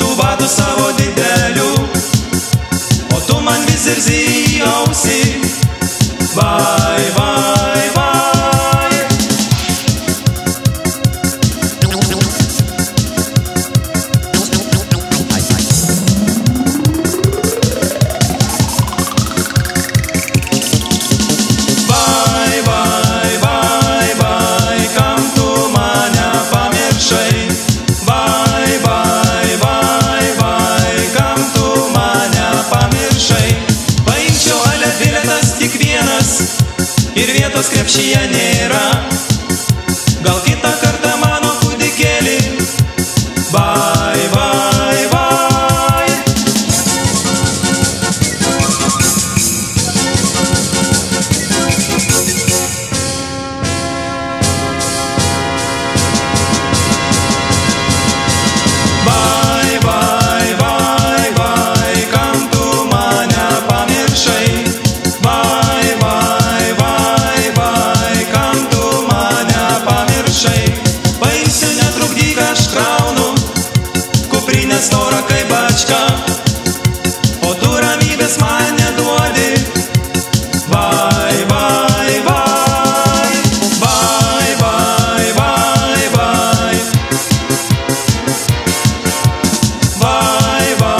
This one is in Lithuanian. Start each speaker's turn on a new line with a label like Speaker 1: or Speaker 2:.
Speaker 1: tu vadu savo dideliu, o tu man vis ir zyjausi. prisionera. Bye.